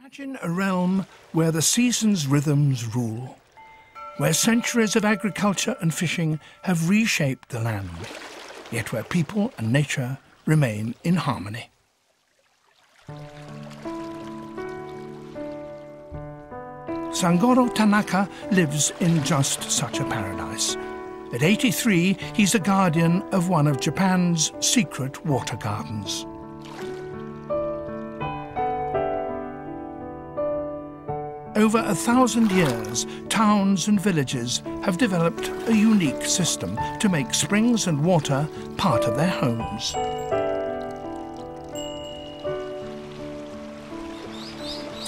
Imagine a realm where the seasons' rhythms rule, where centuries of agriculture and fishing have reshaped the land, yet where people and nature remain in harmony. Sangoro Tanaka lives in just such a paradise. At 83, he's a guardian of one of Japan's secret water gardens. Over a thousand years, towns and villages have developed a unique system to make springs and water part of their homes.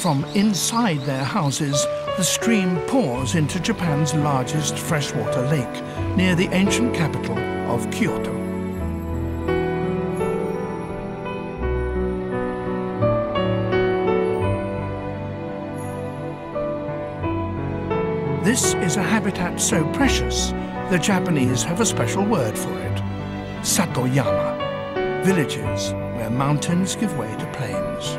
From inside their houses, the stream pours into Japan's largest freshwater lake near the ancient capital of Kyoto. This is a habitat so precious, the Japanese have a special word for it. Satoyama, villages where mountains give way to plains.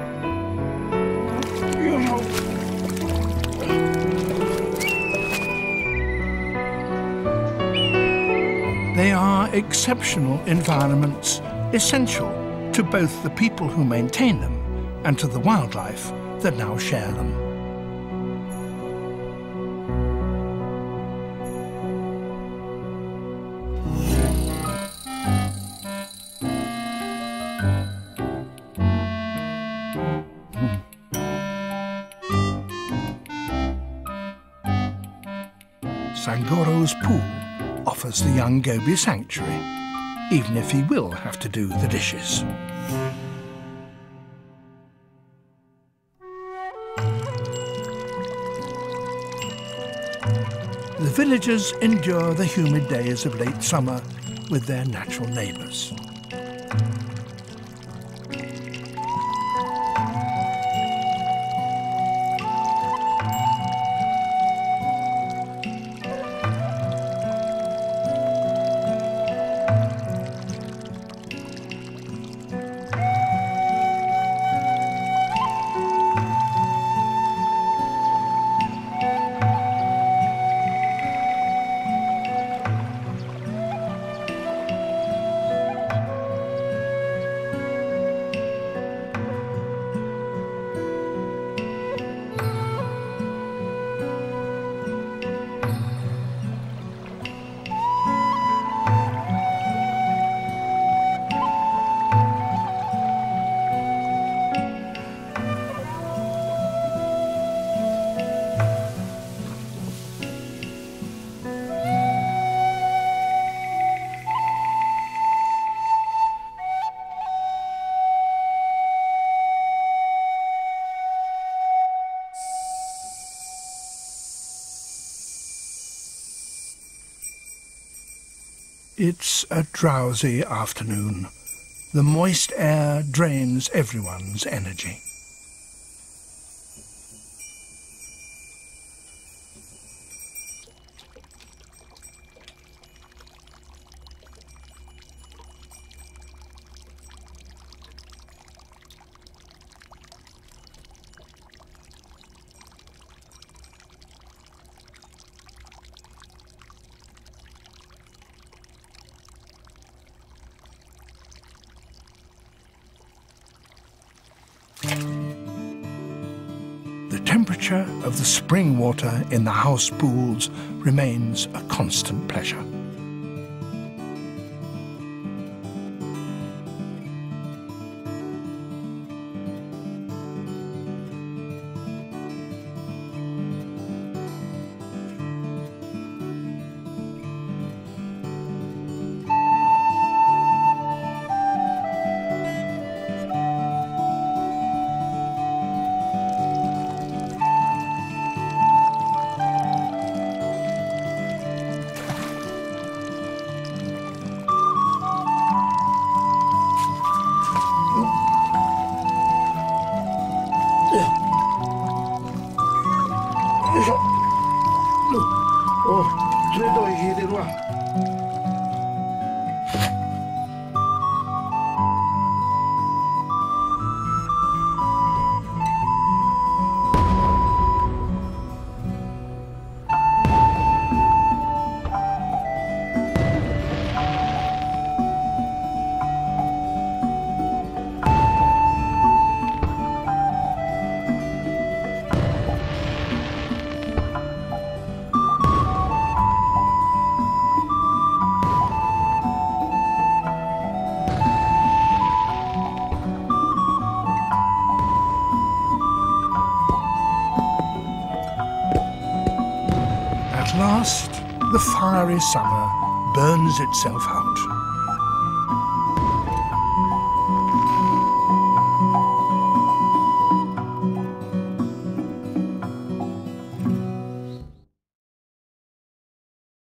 They are exceptional environments, essential to both the people who maintain them and to the wildlife that now share them. Sangoro's pool offers the young goby sanctuary, even if he will have to do the dishes. The villagers endure the humid days of late summer with their natural neighbours. It's a drowsy afternoon. The moist air drains everyone's energy. The temperature of the spring water in the house pools remains a constant pleasure. last, the fiery summer burns itself out.